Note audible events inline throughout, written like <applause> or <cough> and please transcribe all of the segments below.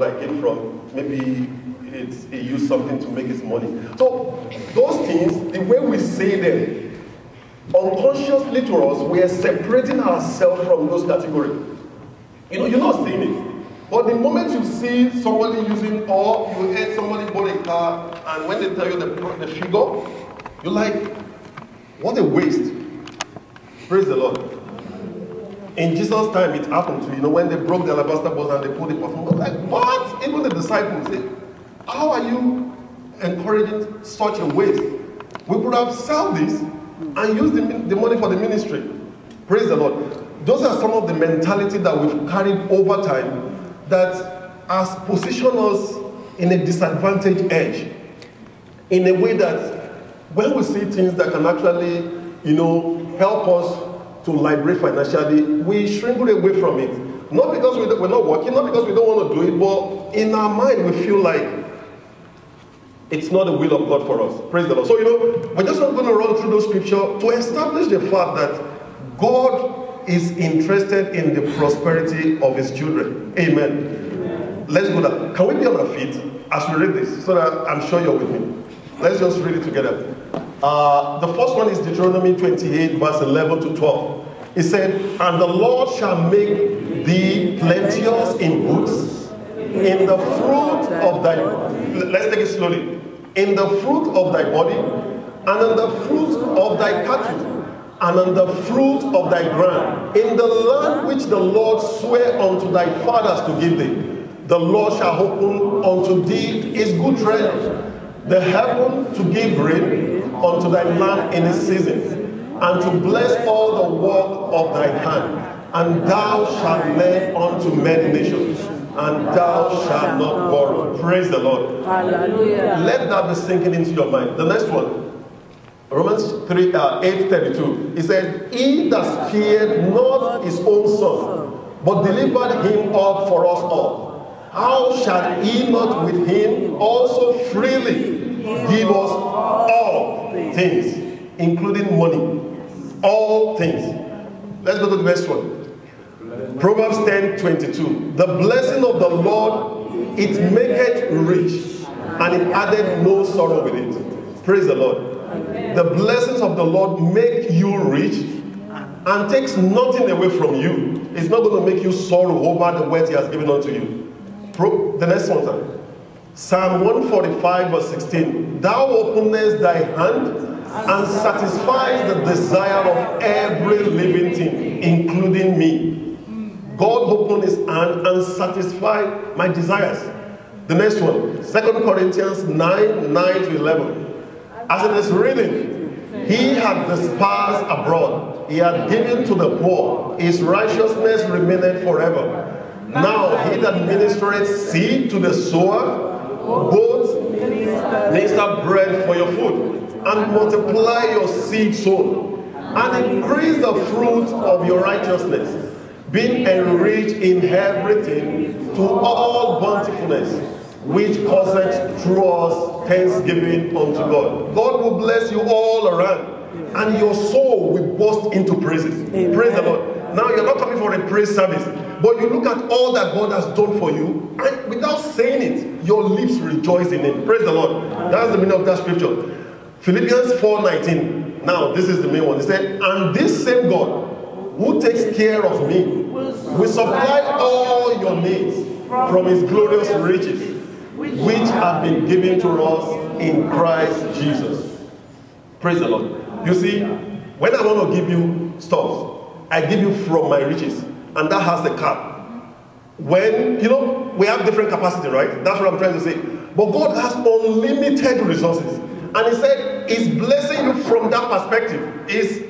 like it from maybe it's, he used something to make his money. So those things, the way we say them, unconsciously to us, we are separating ourselves from those categories. You know, you're not seeing it. But the moment you see somebody using, or you hear somebody bought a car, and when they tell you the, the figure, you're like, what a waste. Praise the Lord. In Jesus' time, it happened to you know when they broke the alabaster box and they put the perfume. Like what? Even the disciples say, "How are you encouraging such a waste? We could have sold this and used the, the money for the ministry." Praise the Lord. Those are some of the mentality that we've carried over time that has positioned us in a disadvantaged edge. In a way that when we see things that can actually, you know, help us to liberate financially, we shrink away from it. Not because we we're not working, not because we don't want to do it, but in our mind we feel like it's not the will of God for us. Praise the Lord. So, you know, we're just not going to run through those scripture to establish the fact that God is interested in the prosperity of his children. Amen. Amen. Let's go there. Can we be on our feet as we read this so that I'm sure you're with me? Let's just read it together. Uh, the first one is Deuteronomy 28, verse 11 to 12. It said, And the Lord shall make thee plenteous in goods, in the fruit of thy let's take it slowly. In the fruit of thy body, and in the fruit of thy cattle, and in the fruit of thy ground, in the land which the Lord sware unto thy fathers to give thee. The Lord shall open unto thee his good treasure, the heaven to give rain unto thy land in its season, and to bless all the work of thy hand. And thou shalt lend unto many nations, and thou shalt not borrow. Praise the Lord. Hallelujah. Let that be sinking into your mind. The next one. Romans 3, uh, 8 32. He said, He that spared not his own son, but delivered him up for us all. How shall he not with him also freely give us all things, including money? All things. Let's go to the next one. Proverbs 10 22. The blessing of the Lord, it maketh rich, and it added no sorrow with it. Praise the Lord. The blessings of the Lord make you rich and takes nothing away from you. It's not going to make you sorrow over the wealth He has given unto you. Pro, the next one, sir. Psalm 145, verse 16. Thou openest thy hand and satisfies the desire of every living thing, including me. God opened his hand and satisfied my desires. The next one, 2 Corinthians 9, 9 to 11. As it is written, he had dispersed abroad, he had given to the poor, his righteousness remained forever. Now he that ministereth seed to the sower, both minister bread for your food, and multiply your seed sown, and increase the fruit of your righteousness, being enriched in everything to all bountifulness, which causeth through us thanksgiving unto God. God will bless you all around, and your soul will burst into praises. Praise the Lord. Now you're not coming for a praise service, but you look at all that God has done for you, and without saying it, your lips rejoice in Him. Praise the Lord. That's the meaning of that scripture. Philippians 4:19. Now, this is the main one. He said, And this same God who takes care of me will supply all your needs from his glorious riches, which have been given to us in Christ Jesus. Praise the Lord. You see, when I want to give you stuff, I give you from my riches, and that has the cap. When, you know, we have different capacity, right? That's what I'm trying to say. But God has unlimited resources. And He said, He's blessing you from that perspective. He's,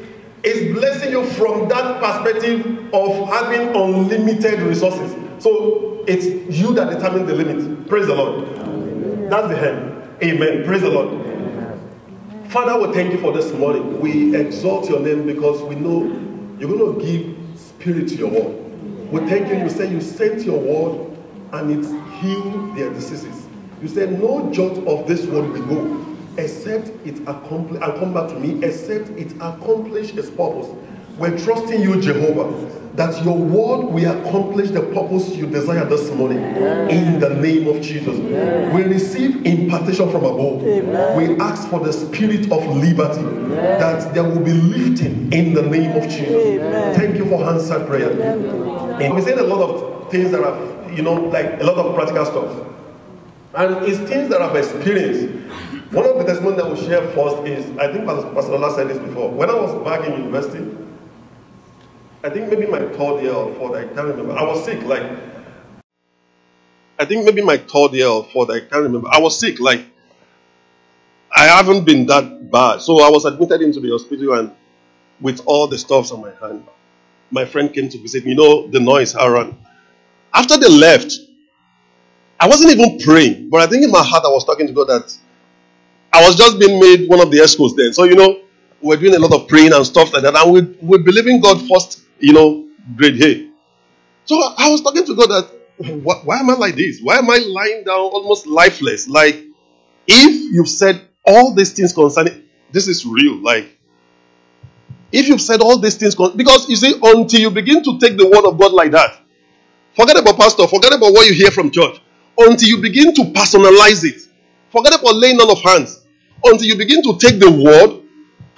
he's blessing you from that perspective of having unlimited resources. So it's you that determine the limit. Praise the Lord. That's the end. Amen. Praise the Lord. Father, we thank you for this morning. We exalt your name because we know you're going to give spirit to your word. We thank you. You say you sent your word and it healed their diseases. You said no jot of this word will go except it accomplish and come back to me except it accomplish its purpose. We're trusting you, Jehovah, that your word will accomplish the purpose you desire this morning. In the name of Jesus. We receive impartation from above. We ask for the spirit of liberty, that there will be lifting in the name of Jesus. Thank you for answered prayer. And we said a lot of things that are, you know, like a lot of practical stuff. And it's things that I've experienced. One of the testimonies that we share first is, I think Pastor Lola said this before. When I was back in university, I think maybe my third year or fourth, I can't remember. I was sick, like, I think maybe my third year or fourth, I can't remember. I was sick, like, I haven't been that bad. So I was admitted into the hospital and with all the stuffs on my hand, my friend came to visit me. You know, the noise around. After they left, I wasn't even praying, but I think in my heart I was talking to God that I was just being made one of the escorts then. So, you know, we're doing a lot of praying and stuff like that. And we, we're believing God first, you know, grade A. So I was talking to God that, why, why am I like this? Why am I lying down almost lifeless? Like, if you've said all these things concerning, this is real. Like, if you've said all these things, because you see, until you begin to take the word of God like that, forget about pastor, forget about what you hear from church until you begin to personalize it. Forget about laying on of hands. Until you begin to take the word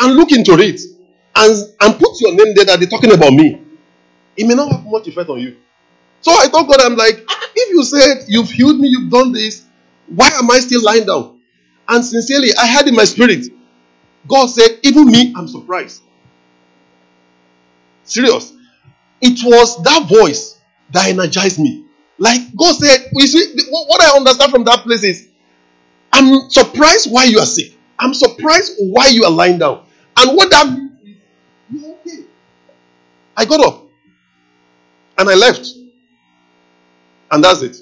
and look into it and, and put your name there that they're talking about me. It may not have much effect on you. So I told God, I'm like, if you said you've healed me, you've done this, why am I still lying down? And sincerely, I had in my spirit, God said, even me, I'm surprised. Serious. It was that voice that energized me. Like God said, you see, what I understand from that place is, I'm surprised why you are sick. I'm surprised why you are lying down. And what that. I got up and I left. And that's it.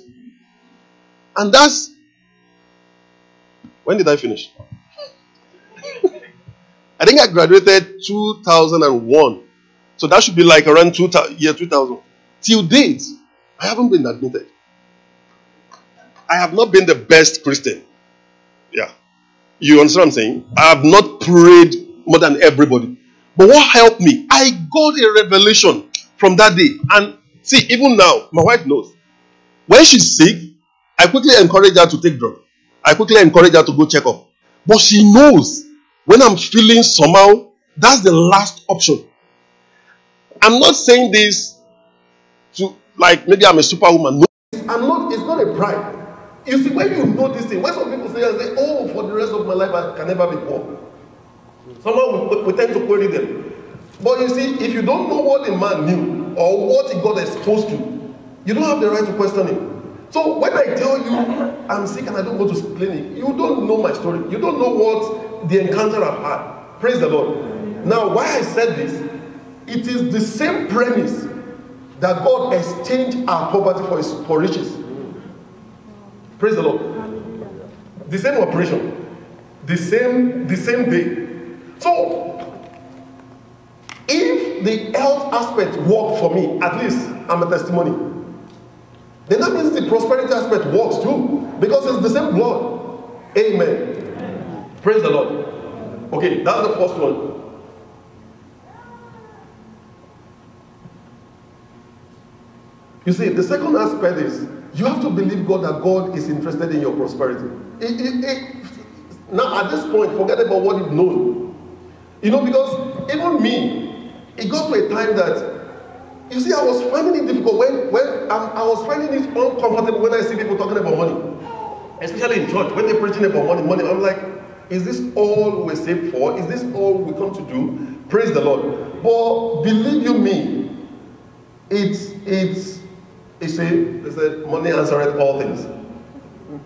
And that's when did I finish? <laughs> I think I graduated 2001. So that should be like around two, year 2000. Till date, I haven't been admitted. I have not been the best Christian. Yeah. You understand what I'm saying? I have not prayed more than everybody. But what helped me? I got a revelation from that day. And see, even now, my wife knows. When she's sick, I quickly encourage her to take drugs. I quickly encourage her to go check up. But she knows when I'm feeling somehow, that's the last option. I'm not saying this to like maybe I'm a superwoman. No. I'm not, it's not a pride. You see, when you know this thing, when some people say, I say, oh, for the rest of my life, I can never be poor. Someone tend to query them. But you see, if you don't know what a man knew or what he got exposed to, you don't have the right to question him. So when I tell you I'm sick and I don't go to clinic, you don't know my story. You don't know what the encounter I've had. Praise the Lord. Now, why I said this, it is the same premise that God exchanged our poverty for, his, for riches. Praise the Lord. The same operation, the same, the same day. So, if the health aspect worked for me, at least I'm a testimony. Then that means the prosperity aspect works too, because it's the same blood. Amen. Amen. Praise the Lord. Okay, that's the first one. You see, the second aspect is you have to believe God that God is interested in your prosperity. It, it, it, now, at this point, forget about what you've known. You know, because even me, it got to a time that, you see, I was finding it difficult when, when I, I was finding it uncomfortable when I see people talking about money. Especially in church, when they're preaching about money, money, I'm like, is this all we're saved for? Is this all we come to do? Praise the Lord. But believe you me, it's it's he said, they said, money answered all things.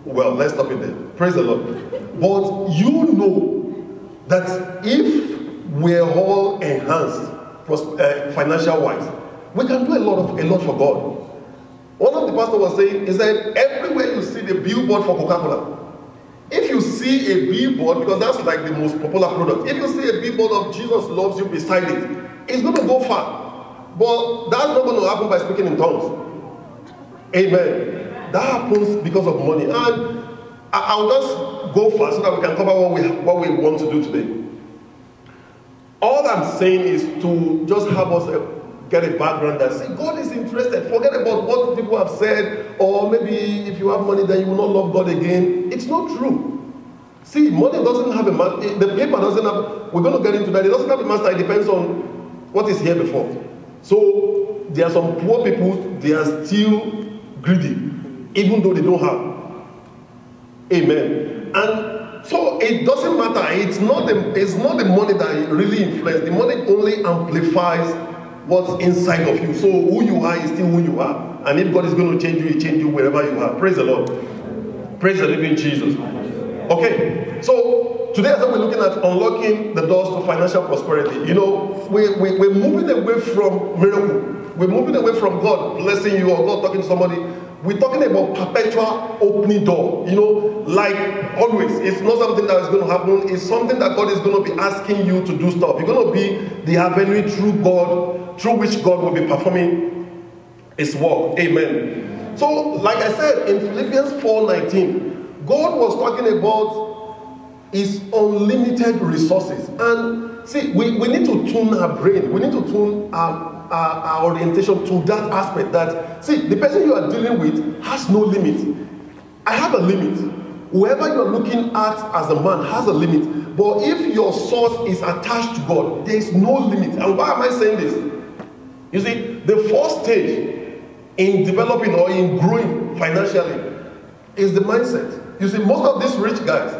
Well, let's stop it there. Praise the Lord. But you know that if we're all enhanced uh, financial wise, we can do a lot of a lot for God. One of the pastors was saying, he said, everywhere you see the billboard for Coca-Cola, if you see a billboard, because that's like the most popular product, if you see a billboard of Jesus loves you beside it, it's going to go far. But that's not going to happen by speaking in tongues. Amen. That happens because of money. And I'll just go fast so that we can cover what we, what we want to do today. All I'm saying is to just have us uh, get a background that say God is interested. Forget about what people have said, or maybe if you have money, then you will not love God again. It's not true. See, money doesn't have a master. The paper doesn't have. We're going to get into that. It doesn't have a master. It depends on what is here before. So there are some poor people. They are still greedy, even though they don't have. Amen. And so it doesn't matter. It's not the it's not the money that really influences. The money only amplifies what's inside of you. So who you are is still who you are. And if God is going to change you, He change you wherever you are. Praise the Lord. Praise the living Jesus. Okay, so today as we're looking at unlocking the doors to financial prosperity, you know, we, we, we're moving away from miracle. We're moving away from God blessing you or God talking to somebody we're talking about perpetual opening door. You know, like always, it's not something that is going to happen. It's something that God is going to be asking you to do stuff. You're going to be the avenue through God, through which God will be performing His work. Amen. So, like I said in Philippians 4:19, God was talking about His unlimited resources. And see, we, we need to tune our brain. We need to tune our our, our orientation to that aspect that, see, the person you are dealing with has no limit. I have a limit. Whoever you're looking at as a man has a limit. But if your source is attached to God, there is no limit. And why am I saying this? You see, the first stage in developing or in growing financially is the mindset. You see, most of these rich guys,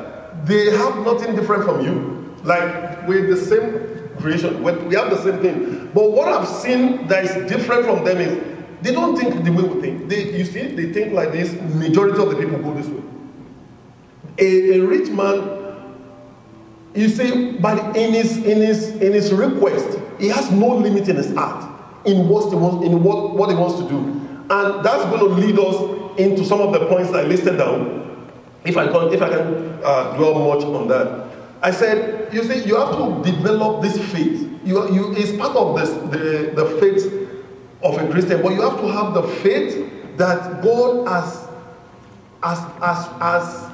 they have nothing different from you. Like, we're the same creation. We have the same thing. But what I've seen that is different from them is they don't think the way we think. They, you see, they think like this. Majority of the people go this way. A, a rich man, you see, but in his in his in his request, he has no limit in his heart in what he wants in what, what he wants to do. And that's going to lead us into some of the points I listed down. If I can, if I can uh, dwell much on that. I said, you see, you have to develop this faith. You, you, it's part of this, the, the faith of a Christian, but you have to have the faith that God has, has, has, has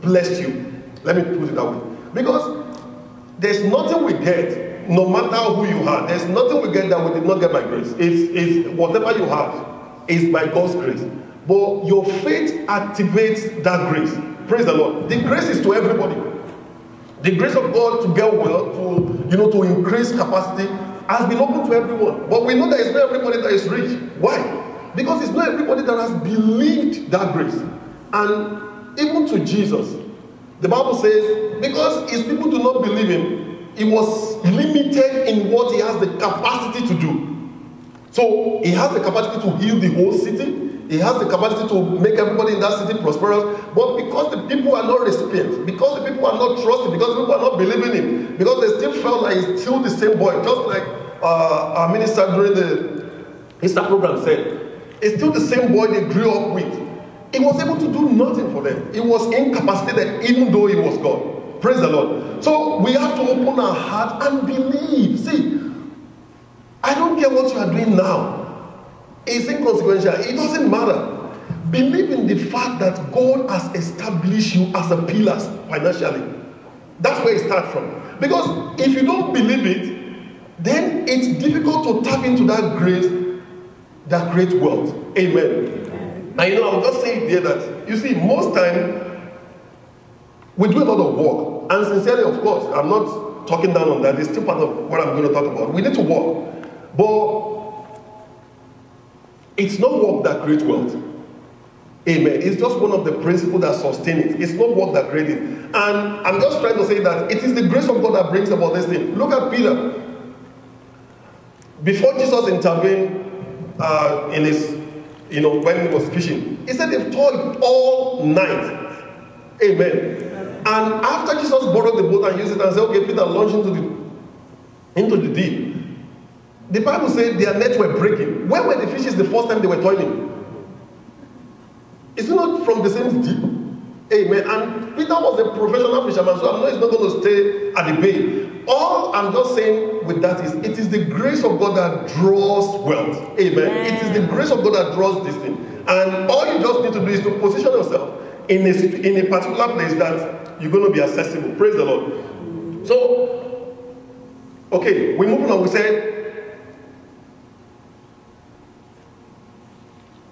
blessed you. Let me put it that way. Because there's nothing we get, no matter who you are, there's nothing we get that we did not get by grace. It's, it's whatever you have is by God's grace. But your faith activates that grace. Praise the Lord. The grace is to everybody. The grace of God to get well, to you know, to increase capacity, has been open to everyone. But we know that it's not everybody that is rich. Why? Because it's not everybody that has believed that grace. And even to Jesus, the Bible says, because his people do not believe him, he was limited in what he has the capacity to do. So he has the capacity to heal the whole city. He has the capacity to make everybody in that city prosperous. But because the people are not recipients, because the people are not trusting, because people are not believing him, because they still felt like he's still the same boy, just like uh, our minister during the Easter program said, it's still the same boy they grew up with. He was able to do nothing for them. He was incapacitated even though he was God. Praise the Lord. So we have to open our heart and believe. See, I don't care what you are doing now. It's inconsequential. It doesn't matter. Believe in the fact that God has established you as a pillar financially. That's where it starts from. Because if you don't believe it, then it's difficult to tap into that grace, that great wealth. Amen. Now you know, I'll just say there that you see, most time we do a lot of work. And sincerely, of course, I'm not talking down on that. It's still part of what I'm going to talk about. We need to work. But it's not work that creates wealth. Amen. It's just one of the principles that sustain it. It's not work that creates it. And I'm just trying to say that it is the grace of God that brings about this thing. Look at Peter. Before Jesus intervened uh, in his, you know, when he was fishing, he said they've toiled all night. Amen. And after Jesus borrowed the boat and used it and said, okay, Peter, launch into the into the deep. The Bible said their nets were breaking. Where were the fishes the first time they were toiling? It's not from the same deep? Amen. And Peter was a professional fisherman, so I know he's not going to stay at the bay. All I'm just saying with that is it is the grace of God that draws wealth. Amen. Amen. It is the grace of God that draws this thing. And all you just need to do is to position yourself in a, in a particular place that you're going to be accessible. Praise the Lord. So Okay, we move on. We said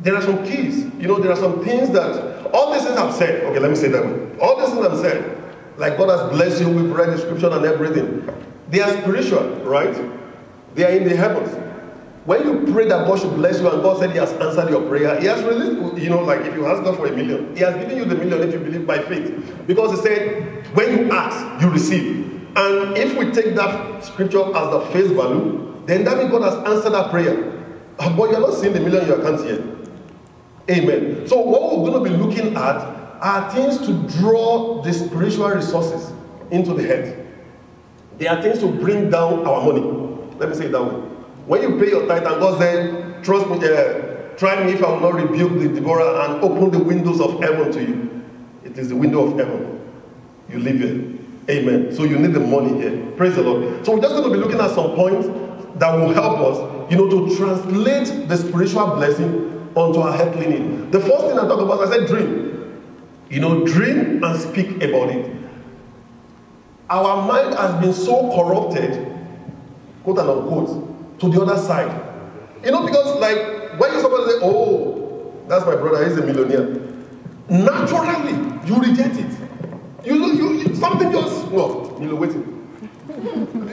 there are some keys. You know, there are some things that all these things I've said. Okay, let me say that. All these things I've said, like God has blessed you, we've read the scripture and everything. They are spiritual, right? They are in the heavens. When you pray that God should bless you and God said He has answered your prayer, He has released, you know, like if you ask God for a million, He has given you the million if you believe by faith. Because He said, when you ask, you receive. And if we take that scripture as the face value, then that means God has answered that prayer. But you're not seeing the million in your account yet. Amen. So what we're going to be looking at are things to draw the spiritual resources into the head. They are things to bring down our money. Let me say it that way. When you pay your tithe and God said, trust me, uh, try me if I will not rebuke the devourer and open the windows of heaven to you. It is the window of heaven. You live here. Amen. So you need the money here. Praise the Lord. So we're just going to be looking at some points that will help us, you know, to translate the spiritual blessing onto our head cleaning. The first thing I talk about, I said dream. You know, dream and speak about it. Our mind has been so corrupted, quote and unquote, to the other side. You know, because like when you somebody say, oh, that's my brother, he's a millionaire. Naturally, you reject it. You know, you, something just, well, you know, waiting.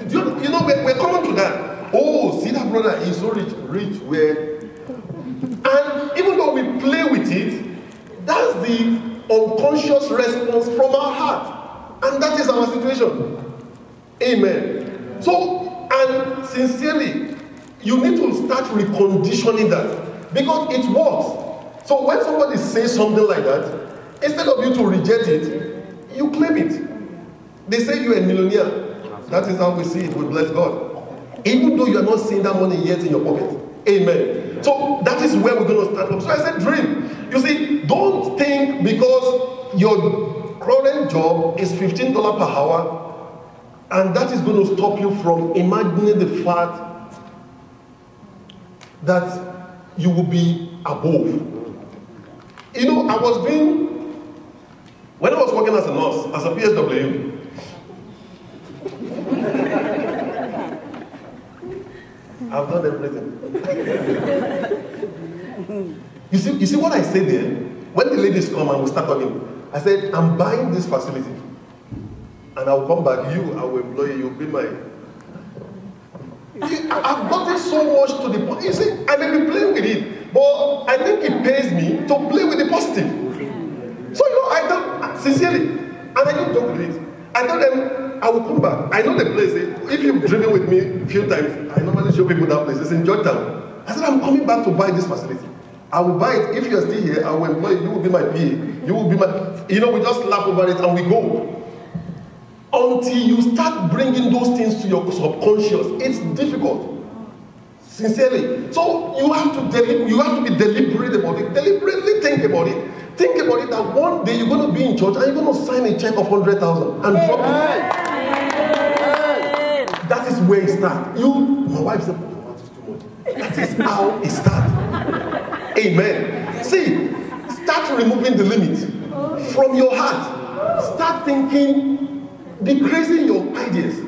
you, you know, we're, we're coming to that. Oh, see that brother, he's so rich, rich, where and even though we play with it, that's the unconscious response from our heart. And that is our situation. Amen. So, and sincerely, you need to start reconditioning that because it works. So when somebody says something like that, instead of you to reject it, you claim it. They say you're a millionaire. That is how we see it. We bless God. Even though you are not seeing that money yet in your pocket. Amen. So that is where we're going to start from. So I said, dream. You see, don't think because your current job is $15 per hour and that is going to stop you from imagining the fact that you will be above. You know, I was being, when I was working as a nurse, as a PSW, <laughs> I've done everything. you see, you see what I said there? When the ladies come and we start talking, I said, I'm buying this facility. And I'll come back, you, I will employ you, you'll be my. I've gotten so much to the point. You see, I may be playing with it, but I think it pays me to play with the positive. So, you know, I don't, sincerely, and I don't joke with it. I tell them, I will come back. I know the place. Eh? If you've driven with me a few times, I normally show people that place. It's in Georgetown. I said, I'm coming back to buy this facility. I will buy it. If you're still here, I will employ you. You will be my PA. You will be my. You know, we just laugh over it and we go. Until you start bringing those things to your subconscious, it's difficult. Sincerely. So you have to deli- you have to be deliberate about it. Deliberately think about it. Think about it that one day you're going to be in church and you're going to sign a check of 100,000 and drop it. That is where it starts. You, my wife said, oh, that is too much. That is how it starts. Amen. See, start removing the limit from your heart. Start thinking, decreasing your ideas.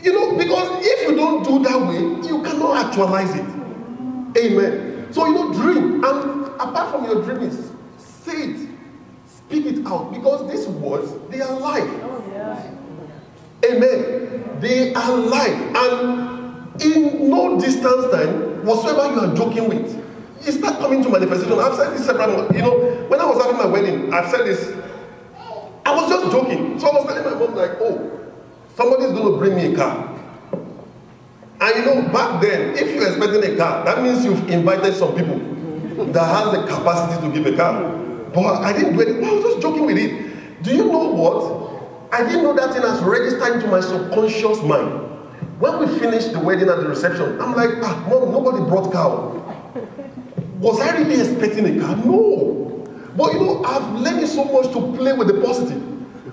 You know, because if you don't do that way, you cannot actualize it. Amen. So you know, dream. And apart from your dreams, say it. Speak it out. Because these words, they are life. Oh, Amen. They are life. And in no distance time, whatsoever you are joking with, it start coming to manifestation. I've said this several You know, when I was having my wedding, I've said this. I was just joking. So I was telling my mom, like, oh, Somebody's going to bring me a car. And you know, back then, if you're expecting a car, that means you've invited some people that has the capacity to give a car. But I didn't do it. I was just joking with it. Do you know what? I didn't know that thing has registered into my subconscious mind. When we finished the wedding at the reception, I'm like, ah, mom, nobody brought car. Was I really expecting a car? No. But you know, I've learned so much to play with the positive.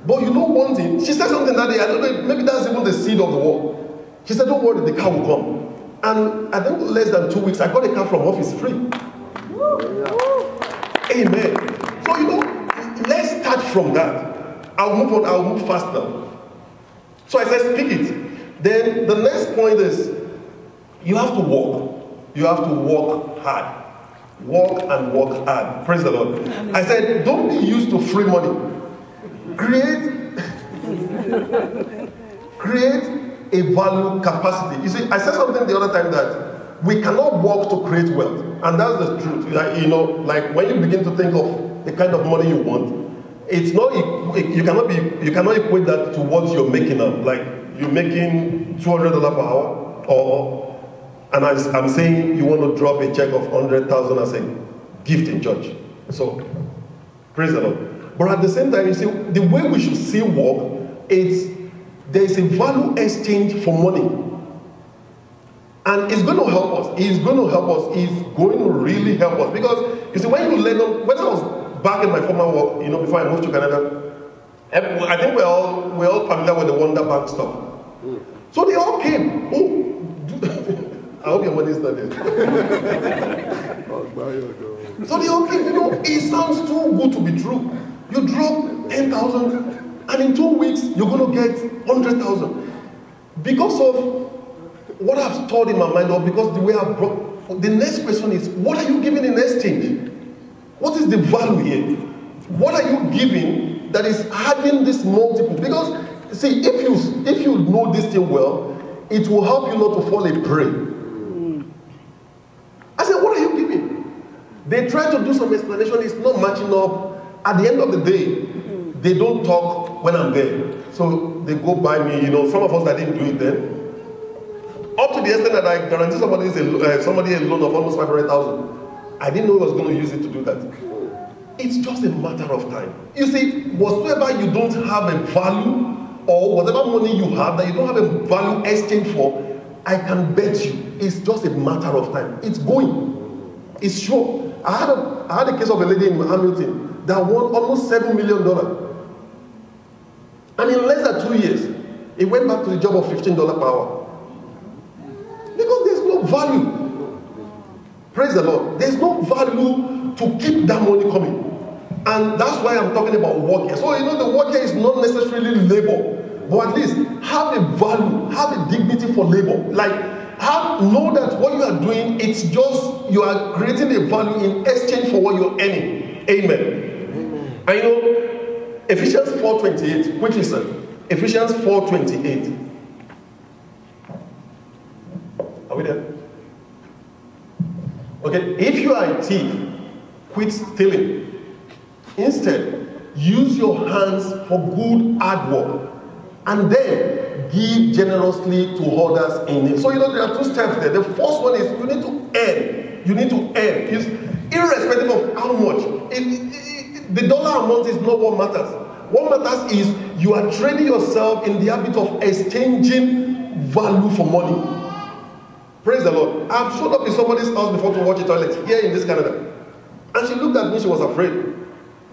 But you know one thing? She said something that day. I don't know. Maybe that's even the seed of the war. She said, "Don't worry, the car will come." And I think less than two weeks, I got a car from office free. Amen. So you know, let's start from that. I'll move on. I'll move faster. So as I said, "Speak it." Then the next point is you have to work. You have to work hard. Work and work hard. Praise the Lord. I said, don't be used to free money. Create, <laughs> create a value capacity. You see, I said something the other time that we cannot work to create wealth, and that's the truth. You know, like when you begin to think of the kind of money you want, it's not you cannot be you cannot equate that to what you're making now. Like you're making two hundred dollar per hour, or and I, I'm saying you want to drop a check of hundred thousand as a gift in church. So praise the Lord. But at the same time, you see the way we should see work, it's there is a value exchange for money. And it's going to help us. It's going to help us. It's going to really help us. Because you see, when you learn when I was back in my former work, you know, before I moved to Canada, I think we're all we're all familiar with the Wonder Bank stuff. So they all came. Oh, <laughs> I hope your money is not there. <laughs> so they all came. You know, it sounds too good to be true. You drop ten thousand and in two weeks, you're going to get 100,000. Because of what I've stored in my mind, or because the way I've brought, the next question is, what are you giving in exchange? What is the value here? What are you giving that is adding this multiple? Because, see, if you, if you know this thing well, it will help you not to fall a prey. I said, what are you giving? They try to do some explanation, it's not matching up. At the end of the day, they don't talk when I'm there. So they go by me, you know, some of us that didn't do it then. Up to the extent that I guarantee somebody, is a, uh, somebody a loan of almost 500,000. I didn't know he was going to use it to do that. It's just a matter of time. You see, whatsoever you don't have a value or whatever money you have that you don't have a value exchange for, I can bet you it's just a matter of time. It's going. It's sure. I had a, I had a case of a lady in Hamilton that won almost $7 million. And in less than two years, it went back to the job of $15 per hour. Because there's no value. Praise the Lord. There's no value to keep that money coming. And that's why I'm talking about work. So, you know, the work here is not necessarily labor, but at least have a value, have a dignity for labor. Like, have, know that what you are doing, it's just you are creating a value in exchange for what you're earning. Amen. Amen. I know Ephesians 4.28, which is uh, Ephesians 4.28. Are we there? Okay, if you are a thief, quit stealing. Instead, use your hands for good hard work and then give generously to others in need. So, you know, there are two steps there. The first one is you need to earn. You need to earn. It's irrespective of how much. It, it, the dollar amount is not what matters. What matters is you are training yourself in the habit of exchanging value for money. Praise the Lord. I've showed up in somebody's house before to watch a toilet here in this Canada. And she looked at me, she was afraid.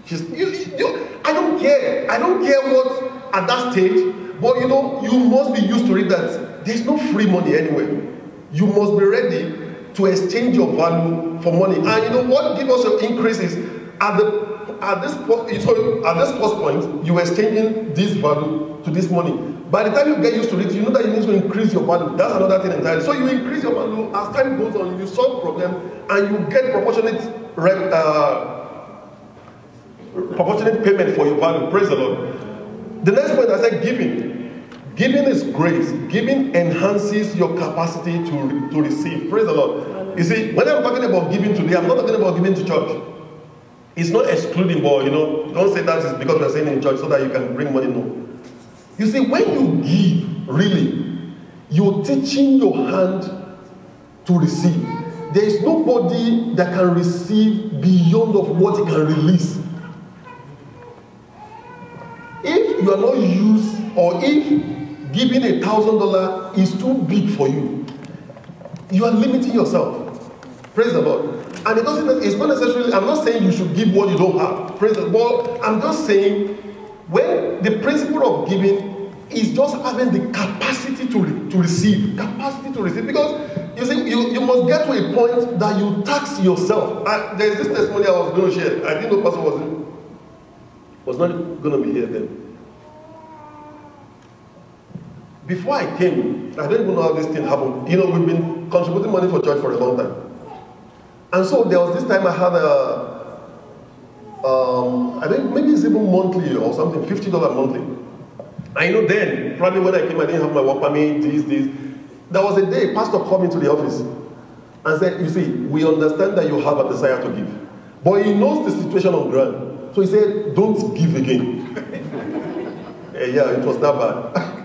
She's, you, you, I don't care. I don't care what at that stage, but you know, you must be used to it that there's no free money anyway. You must be ready to exchange your value for money. And you know what gives us an increase is at the at this so at this first point, you were exchanging this value to this money. By the time you get used to it, you know that you need to increase your value. That's another thing entirely. So you increase your value as time goes on, you solve problem, and you get proportionate uh, proportionate payment for your value. Praise the Lord. The next point I said giving. Giving is grace. Giving enhances your capacity to, to receive. Praise the Lord. You see, when I'm talking about giving today, I'm not talking about giving to church. It's not excluding, but you know, don't say that is because we're saying in church so that you can bring money. No. You see, when you give, really, you're teaching your hand to receive. There is nobody that can receive beyond of what it can release. If you are not used, or if giving a thousand dollar is too big for you, you are limiting yourself. Praise the Lord. And it doesn't, it's not necessarily, I'm not saying you should give what you don't have. Praise the Lord. I'm just saying when the principle of giving is just having the capacity to, re, to receive. Capacity to receive. Because you see, you, you must get to a point that you tax yourself. I, there's this testimony I was going to share. I didn't know person was, was not going to be here then. before I came, I don't even know how this thing happened. You know, we've been contributing money for church for a long time. And so there was this time I had a, um, I think maybe it's even monthly or something, $50 monthly. I know, then, probably when I came, I didn't have my work permit, this, this. There was a day, pastor called me to the office and said, You see, we understand that you have a desire to give. But he knows the situation on ground. So he said, Don't give again. uh, <laughs> yeah, it was that bad.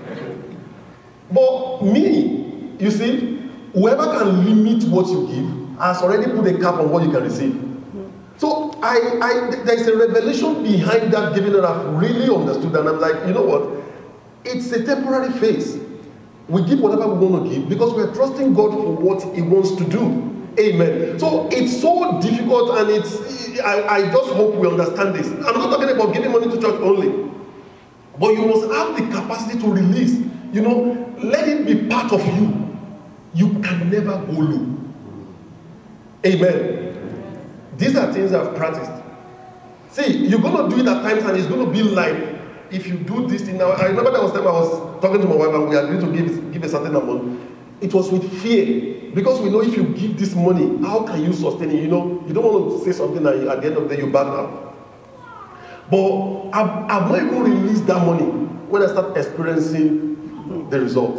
<laughs> but me, you see, whoever can limit what you give has already put a cap on what you can receive. So I, I there's a revelation behind that giving that I've really understood, and I'm like, you know what? It's a temporary phase. We give whatever we want to give because we are trusting God for what He wants to do. Amen. So it's so difficult, and it's I, I just hope we understand this. I'm not talking about giving money to church only, but you must have the capacity to release. You know, let it be part of you. You can never go low. Amen. These are things I've practiced. See, you're gonna do it at times, and it's gonna be like if you do this thing now. I remember there was time I was talking to my wife, and we agreed to give give a certain amount. It was with fear because we know if you give this money, how can you sustain it? You know, you don't want to say something and at the end of the day you back out. But I've, I've not even that money when I start experiencing the result.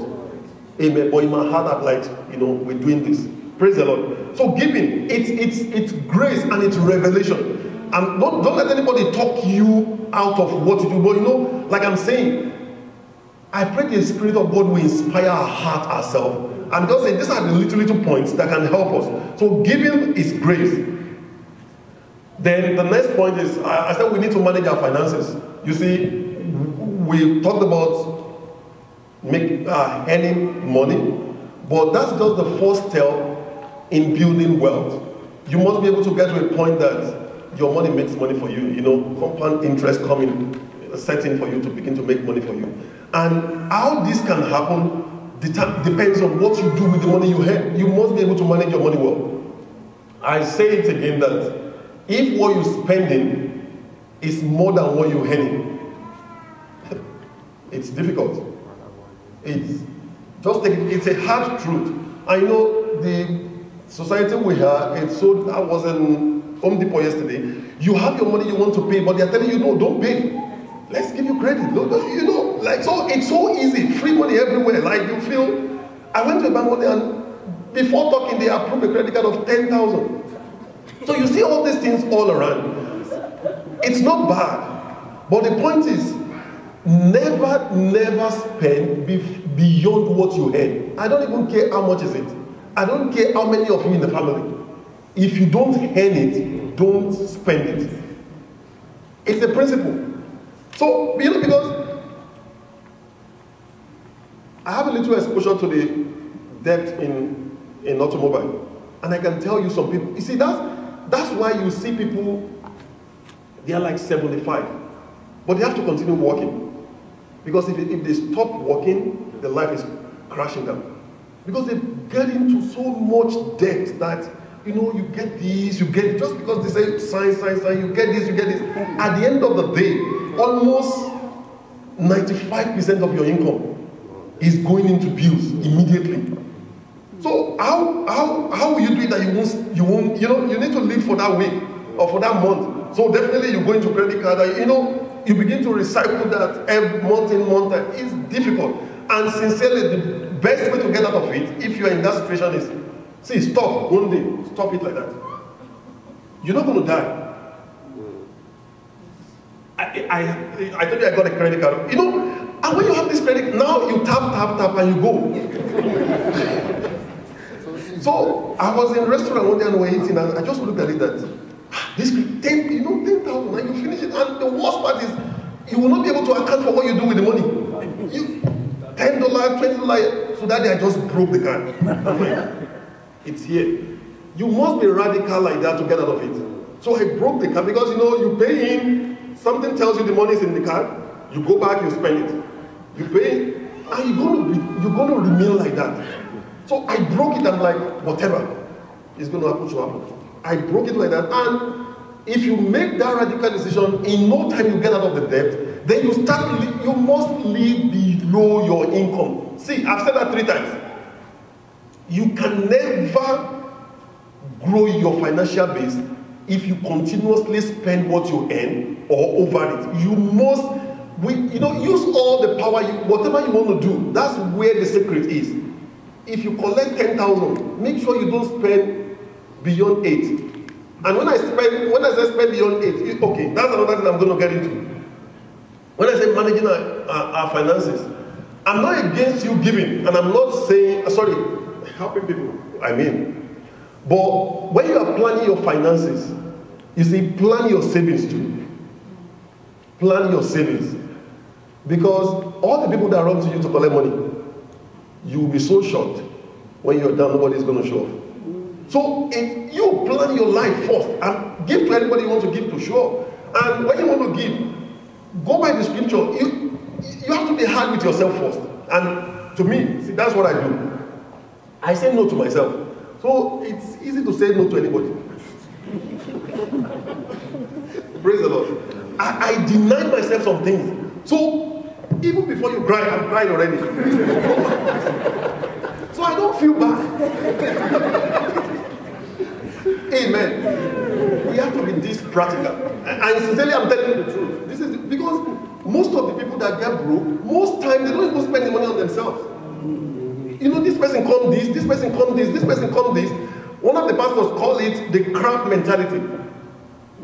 Amen. But in my heart, I'm like, you know, we're doing this. Praise the Lord. So giving, it's it's it's grace and it's revelation. And don't, don't let anybody talk you out of what you do. But you know, like I'm saying, I pray the Spirit of God will inspire our heart ourselves. And just say these are the little, little points that can help us. So giving is grace. Then the next point is I, I said we need to manage our finances. You see, we talked about make uh, earning money, but that's just the first step in building wealth. You must be able to get to a point that your money makes money for you. You know, compound interest coming, uh, setting for you to begin to make money for you. And how this can happen depends on what you do with the money you have. You must be able to manage your money well. I say it again that if what you're spending is more than what you're earning, <laughs> it's difficult. It's just it, it's a hard truth. I know the society we have, it's so I was in Home Depot yesterday. You have your money you want to pay, but they're telling you no, don't pay. Let's give you credit. You know, like so it's so easy. Free money everywhere. Like you feel I went to a bank one day and before talking, they approved a credit card of 10,000. So you see all these things all around. It's not bad. But the point is, never, never spend beyond what you earn. I don't even care how much is it. I don't care how many of you in the family. If you don't earn it, don't spend it. It's a principle. So, you know, because I have a little exposure to the debt in, in automobile. And I can tell you some people, you see, that's, that's why you see people, they are like 75. But they have to continue working. Because if, if they stop working, their life is crashing down. Because they get into so much debt that you know, you get this, you get just because they say sign, sign, sign, you get this, you get this. At the end of the day, almost 95% of your income is going into bills immediately. So how how how will you do it that you won't you won't you know you need to live for that week or for that month. So definitely you go into credit card you know you begin to recycle that every month in month it's difficult. And sincerely the best way to get out of it if you are in that situation is See, stop one day. Stop it like that. You're not going to die. I, I, I told you I got a credit card. You know, and when you have this credit, now you tap, tap, tap, and you go. <laughs> so I was in a restaurant one day and we were eating, and I just looked at it that ah, this 10, you know, 10,000, and you finish it. And the worst part is, you will not be able to account for what you do with the money. You, $10, $20, so that I just broke the card. <laughs> It's here. You must be radical like that to get out of it. So I broke the card because you know you pay in, something tells you the money is in the card, you go back, you spend it. You pay, and you're gonna be, you're gonna remain like that. So I broke it, I'm like, whatever is gonna happen to happen. I broke it like that. And if you make that radical decision, in no time you get out of the debt, then you start, you must live below your income. See, I've said that three times. You can never grow your financial base if you continuously spend what you earn or over it. You must, we, you know, use all the power, you, whatever you want to do. That's where the secret is. If you collect 10,000, make sure you don't spend beyond 8. And when I spend, when I say spend beyond 8, okay, that's another thing I'm going to get into. When I say managing our, our, our finances, I'm not against you giving, and I'm not saying, uh, sorry, helping people. I mean, but when you are planning your finances, you see, plan your savings too. Plan your savings. Because all the people that run to you to collect money, you will be so shocked when you're done, nobody is going to show up. So if you plan your life first and give to anybody you want to give to, sure. And when you want to give, go by the scripture. You, you have to be hard with yourself first. And to me, see, that's what I do. I say no to myself. So it's easy to say no to anybody. <laughs> Praise the Lord. I, I deny myself some things. So even before you cry, I'm crying already. <laughs> so I don't feel bad. <laughs> Amen. We have to be this practical. And sincerely, I'm telling you the truth. Because most of the people that get broke, most time they don't even spend the money on themselves. You know, this person come this, this person come this, this person come this. One of the pastors call it the crab mentality.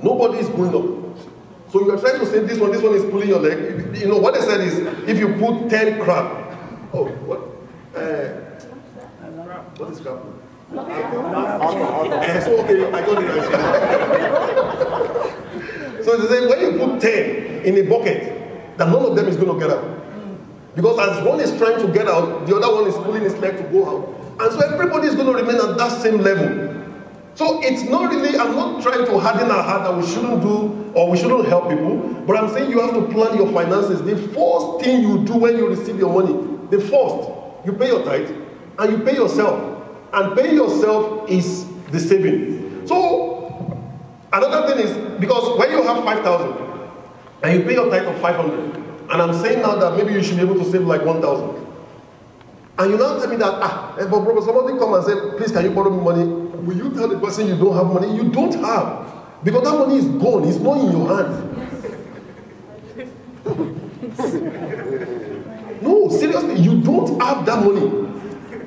Nobody is going up. So you are trying to say this one, this one is pulling your leg. You know what they said is if you put 10 crab. Oh, what? Uh, what is crab? So they say when you put 10 in a bucket, that none of them is going to get out. Because as one is trying to get out, the other one is pulling his leg to go out. And so everybody is going to remain at that same level. So it's not really, I'm not trying to harden our heart that we shouldn't do or we shouldn't help people, but I'm saying you have to plan your finances. The first thing you do when you receive your money, the first, you pay your tithe and you pay yourself. And paying yourself is the saving. So another thing is because when you have 5,000 and you pay your tithe of 500, and I'm saying now that maybe you should be able to save like 1,000. And you now tell me that, ah, eh, but brother, somebody come and say, please, can you borrow me money? Will you tell the person you don't have money? You don't have. Because that money is gone. It's not in your hands. <laughs> no, seriously, you don't have that money.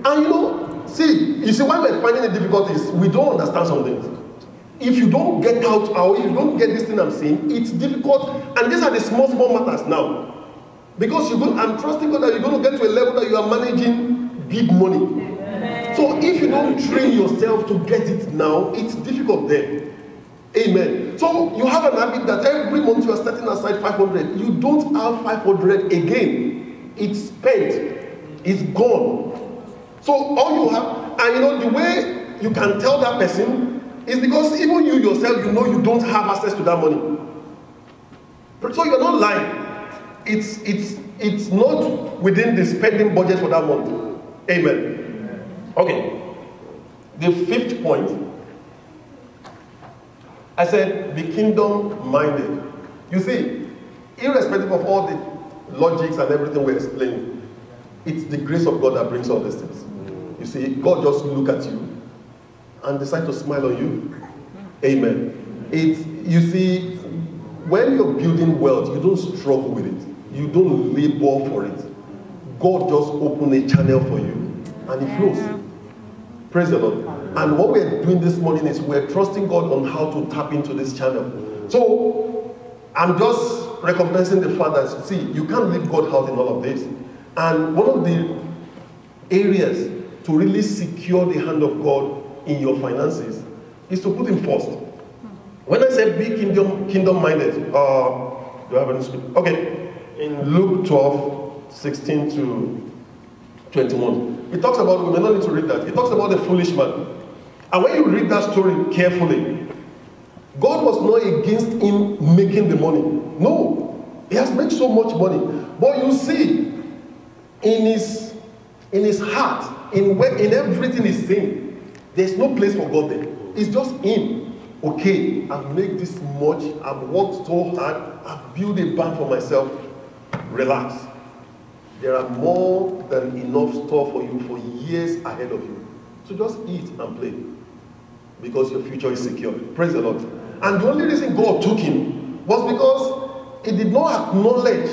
And you know, see, you see, why we're finding the difficulties, we don't understand some things. If you don't get out, or if you don't get this thing I'm saying, it's difficult. And these are the small, small matters now. Because you go, I'm trusting God that you're going to get to a level that you are managing big money. So if you don't train yourself to get it now, it's difficult then. Amen. So you have an habit that every month you are setting aside 500. You don't have 500 again. It's spent. It's gone. So all you have, and you know the way you can tell that person is because even you yourself, you know you don't have access to that money. So you're not lying it's, it's, it's not within the spending budget for that month. Amen. Okay. The fifth point, I said, be kingdom minded. You see, irrespective of all the logics and everything we're explaining, it's the grace of God that brings all these things. You see, God just look at you and decide to smile on you. Amen. It's you see, when you're building wealth, you don't struggle with it. You don't labor for it. God just opened a channel for you and it flows. Praise the Lord. And what we're doing this morning is we're trusting God on how to tap into this channel. So I'm just recognizing the fact that, see, you can't leave God out in all of this. And one of the areas to really secure the hand of God in your finances is to put Him first. When I say be kingdom, kingdom minded, uh, do I have any script? Okay, in Luke 12, 16 to 21. It talks about, we may not need to read that. It talks about the foolish man. And when you read that story carefully, God was not against him making the money. No. He has made so much money. But you see, in his in his heart, in where, in everything he's saying, there's no place for God there. It's just him. Okay, I've made this much, I've worked so hard, I've built a bank for myself, relax. There are more than enough store for you for years ahead of you. So just eat and play because your future is secure. Praise the Lord. And the only reason God took him was because he did not acknowledge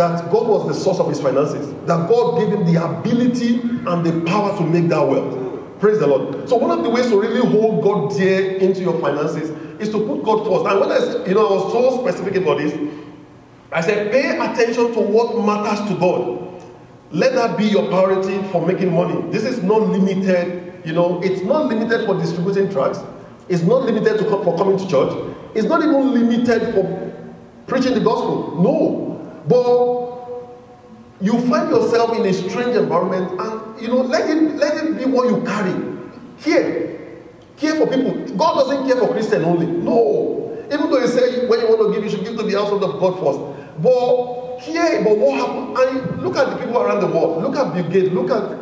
that God was the source of his finances, that God gave him the ability and the power to make that wealth. Praise the Lord. So one of the ways to really hold God dear into your finances is to put God first. And when I, you know, I was so specific about this, I said, pay attention to what matters to God. Let that be your priority for making money. This is not limited, you know, it's not limited for distributing tracts. It's not limited to, for coming to church. It's not even limited for preaching the gospel. No. But you find yourself in a strange environment and, you know, let it, let it be what you carry. Care. Care for people. God doesn't care for Christian only. No. Even though he said when you want to give, you should give to the household of God first. But here, but what happened? And look at the people around the world. Look at Bill Gates. Look at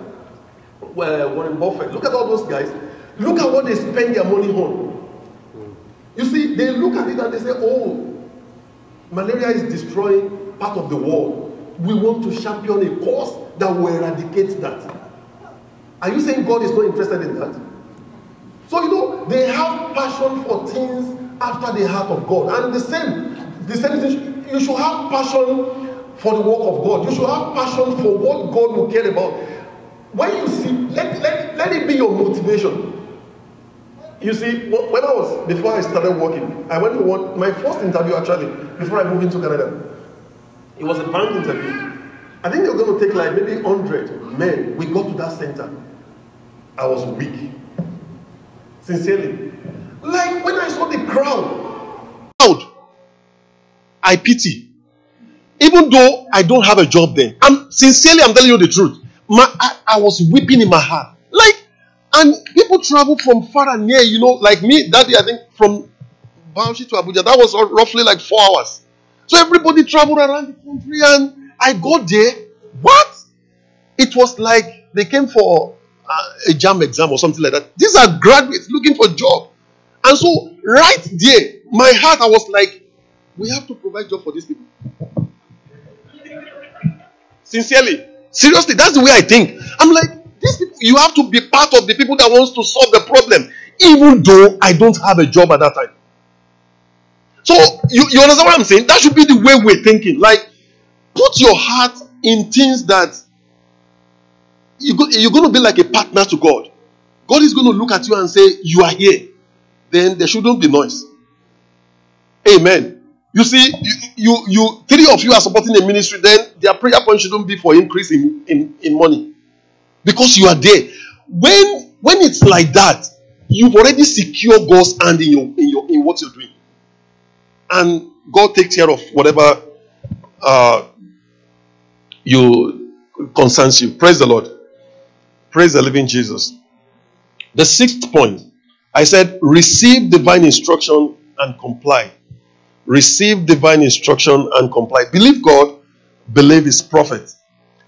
well, Warren Buffett. Look at all those guys. Look at what they spend their money on. You see, they look at it and they say, oh, malaria is destroying part of the world. We want to champion a cause that will eradicate that. Are you saying God is not interested in that? So, you know, they have passion for things after the heart of God. And the same, the same thing you should have passion for the work of God. You should have passion for what God will care about. When you see, let, let, let it be your motivation. You see, when I was, before I started working, I went to one, my first interview actually, before I moved into Canada. It was a bank interview. I think they were going to take like maybe 100 men. We got to that center. I was weak. Sincerely. Like when I saw the crowd. Crowd I pity. Even though I don't have a job there. I'm sincerely I'm telling you the truth. My I, I was weeping in my heart. Like, and people travel from far and near, you know, like me, that day, I think from Bauchi to Abuja, that was roughly like four hours. So everybody traveled around the country and I got there. What? It was like they came for uh, a JAMB exam or something like that. These are graduates looking for a job. And so, right there, my heart, I was like, we have to provide job for these people. Sincerely. Seriously, that's the way I think. I'm like, these people, you have to be part of the people that wants to solve the problem, even though I don't have a job at that time. So you, you understand what I'm saying? That should be the way we're thinking. Like, put your heart in things that you go, you're going to be like a partner to God. God is going to look at you and say, You are here. Then there shouldn't be noise. Amen. You see, you, you, you, three of you are supporting a ministry, then their prayer point shouldn't be for increase in, in, in money. Because you are there. When when it's like that, you've already secured God's hand in your in your in what you're doing. And God takes care of whatever uh, you concerns you. Praise the Lord. Praise the living Jesus. The sixth point, I said, receive divine instruction and comply receive divine instruction and comply. Believe God, believe His prophet,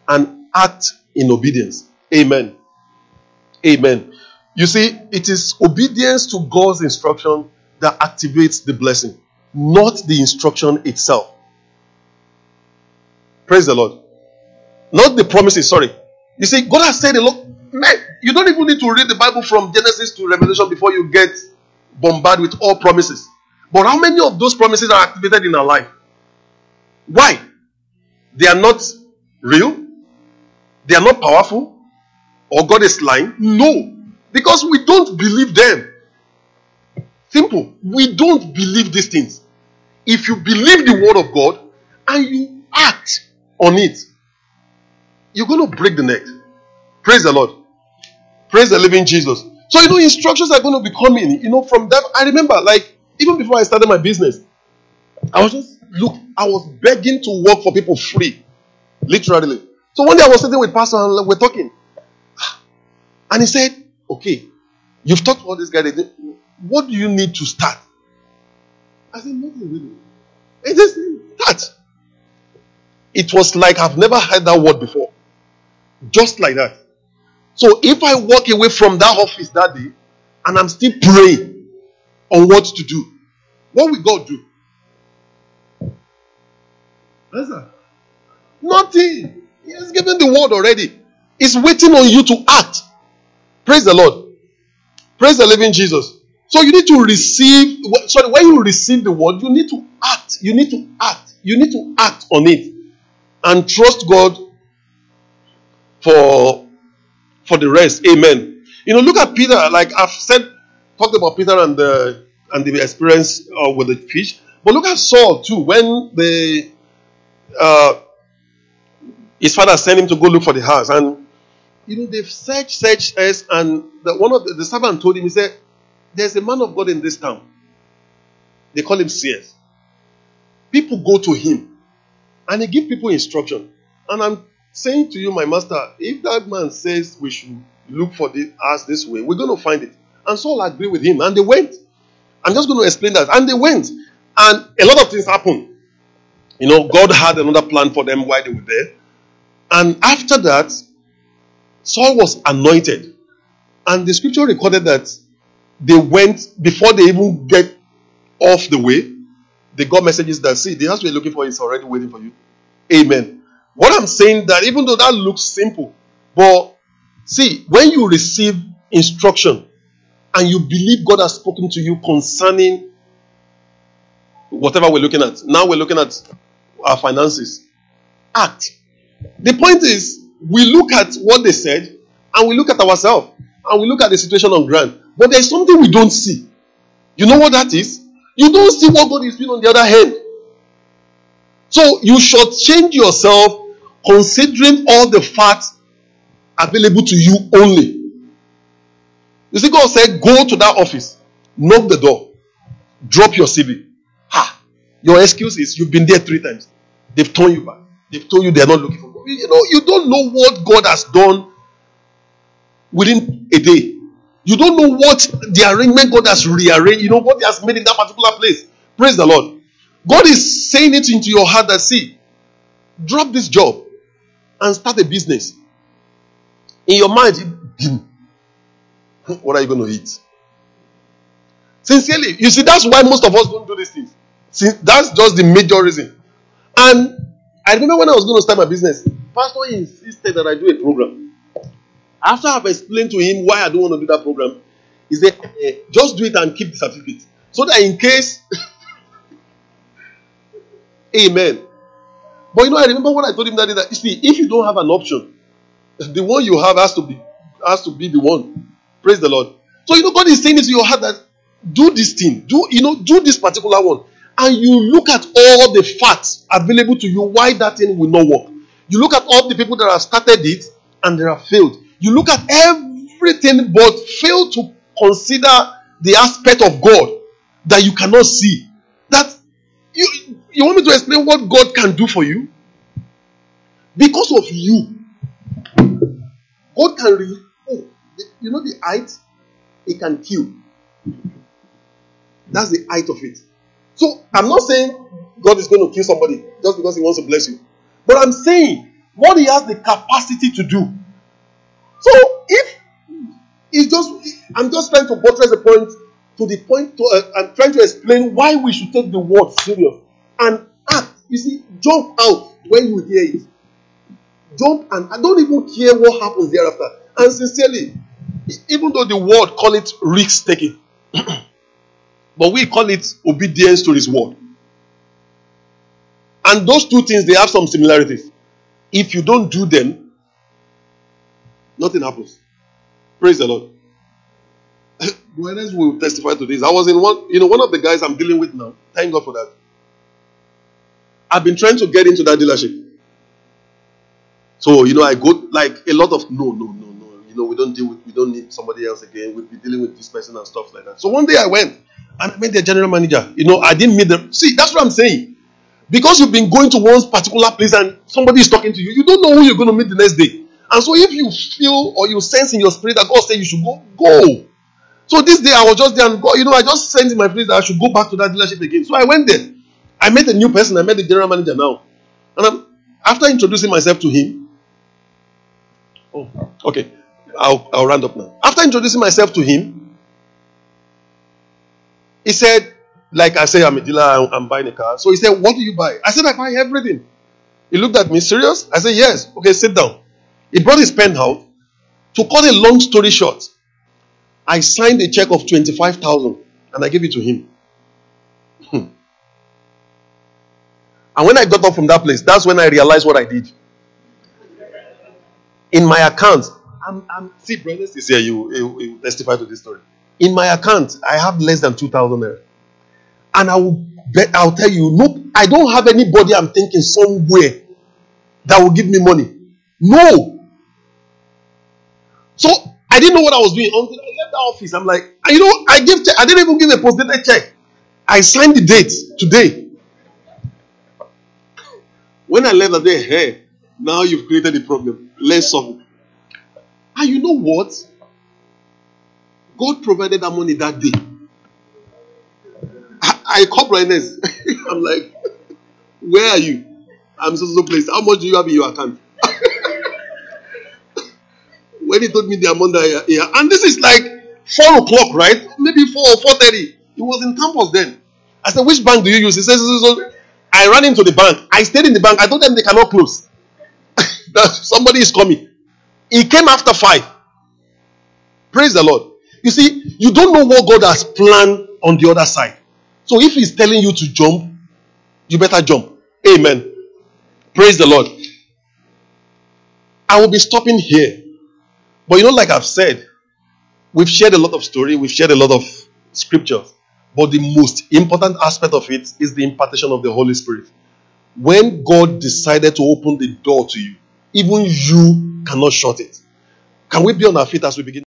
and act in obedience. Amen. Amen. You see, it is obedience to God's instruction that activates the blessing, not the instruction itself. Praise the Lord. Not the promises, sorry. You see, God has said a lot. Man, you don't even need to read the Bible from Genesis to Revelation before you get bombarded with all promises. But how many of those promises are activated in our life? Why? They are not real? They are not powerful? Or God is lying? No. Because we don't believe them. Simple. We don't believe these things. If you believe the word of God and you act on it, you're going to break the net. Praise the Lord. Praise the living Jesus. So, you know, instructions are going to be coming, you know, from that. I remember, like, even before I started my business, I was just look, I was begging to work for people free. Literally. So one day I was sitting with Pastor and we're talking. And he said, Okay, you've talked about this guy. What do you need to start? I said, Nothing really. He just start. It was like I've never heard that word before. Just like that. So if I walk away from that office that day and I'm still praying, on what to do. What will God do? Answer. Nothing. He has given the word already. It's waiting on you to act. Praise the Lord. Praise the living Jesus. So you need to receive, sorry, when you receive the word, you need to act. You need to act. You need to act on it and trust God for for the rest. Amen. You know, look at Peter. Like I've said, talked about Peter and the and the experience uh, with the fish. But look at Saul too. When the uh, his father sent him to go look for the house, and you know they've searched, searched, searched, and the, one of the, the servant told him, he said, "There's a man of God in this town. They call him Seers. People go to him, and he give people instruction. And I'm saying to you, my master, if that man says we should look for the house this way, we're going to find it." And Saul agreed with him, and they went. I'm just going to explain that. And they went, and a lot of things happened. You know, God had another plan for them while they were there. And after that, Saul was anointed. And the scripture recorded that they went, before they even get off the way, they got messages that, see, the house you're looking for is already waiting for you. Amen. What I'm saying that even though that looks simple, but see, when you receive instruction and you believe God has spoken to you concerning whatever we're looking at, now we're looking at our finances. Act. The point is, we look at what they said and we look at ourselves and we look at the situation on ground. But there's something we don't see. You know what that is? You don't see what God is doing on the other hand. So you should change yourself considering all the facts available to you only. You see, God said, go to that office, knock the door, drop your CV. Ha! Your excuse is you've been there three times. They've turned you back. They've told you they're not looking for God. You know, you don't know what God has done within a day. You don't know what the arrangement God has rearranged, you know, what He has made in that particular place. Praise the Lord. God is saying it into your heart that, see, drop this job and start a business. In your mind, what are you going to eat? Sincerely, you see, that's why most of us don't do these things. See, that's just the major reason. And I remember when I was going to start my business, Pastor insisted that I do a program. After I've explained to him why I don't want to do that program, he said, eh, just do it and keep the certificate. So that in case, <laughs> amen. But you know, I remember what I told him that, that you see, if you don't have an option, the one you have has to be has to be the one. Praise the Lord. So you know, God is saying it to your heart that do this thing, do you know, do this particular one and you look at all the facts available to you why that thing will not work. You look at all the people that have started it and they have failed. You look at everything but fail to consider the aspect of God that you cannot see. That you you want me to explain what God can do for you? Because of you, God can oh you know the height it can kill. That's the height of it. So I'm not saying God is going to kill somebody just because He wants to bless you. But I'm saying what He has the capacity to do. So if it's just, I'm just trying to buttress the point to the point to, uh, I'm trying to explain why we should take the word serious and act. You see, jump out when you hear it. Jump and I don't even care what happens thereafter. And sincerely, even though the word call it risk taking. <clears throat> But we call it obedience to his word. And those two things, they have some similarities. If you don't do them, nothing happens. Praise the Lord. <laughs> Brothers will testify to this. I was in one, you know, one of the guys I'm dealing with now. Thank God for that. I've been trying to get into that dealership. So, you know, I go like a lot of no, no, no, no. You know, we don't deal with, we don't need somebody else again. We'll be dealing with this person and stuff like that. So one day I went and I met the general manager. You know, I didn't meet them. See, that's what I'm saying. Because you've been going to one particular place and somebody is talking to you, you don't know who you're going to meet the next day. And so if you feel or you sense in your spirit that God said you should go, go. So this day I was just there and God, you know, I just sent in my place that I should go back to that dealership again. So I went there. I met a new person. I met the general manager now. And I'm, after introducing myself to him, oh, okay, I'll, I'll round up now. After introducing myself to him, he said, like I say, I'm a dealer, I'm buying a car. So he said, What do you buy? I said, I buy everything. He looked at me, serious? I said, yes. Okay, sit down. He brought his pen out. To cut a long story short, I signed a check of 25,000 and I gave it to him. Hmm. And when I got up from that place, that's when I realized what I did. In my account, I'm, I'm see, brothers is here, you, you, you testify to this story. In my account, I have less than 2,000 naira. And I will bet, I'll tell you, no, I don't have anybody I'm thinking somewhere that will give me money. No. So I didn't know what I was doing until I left the office. I'm like, you know, I give check. I didn't even give a post-dated check. I signed the date today. When I left the day, hey, now you've created a problem. Let's solve it. And you know what? God provided that money that day. I, I called Brightness. <laughs> I'm like, where are you? I'm so so place. How much do you have in your account? When he told me the amount that yeah, and this is like four o'clock, right? Maybe four or four thirty. He was in campus then. I said, which bank do you use? He says. I ran into the bank. I stayed in the bank. I told them they cannot close. <laughs> that somebody is coming. He came after five. Praise the Lord. You see, you don't know what God has planned on the other side. So if He's telling you to jump, you better jump. Amen. Praise the Lord. I will be stopping here. But you know, like I've said, we've shared a lot of story, we've shared a lot of scriptures. But the most important aspect of it is the impartation of the Holy Spirit. When God decided to open the door to you, even you cannot shut it. Can we be on our feet as we begin?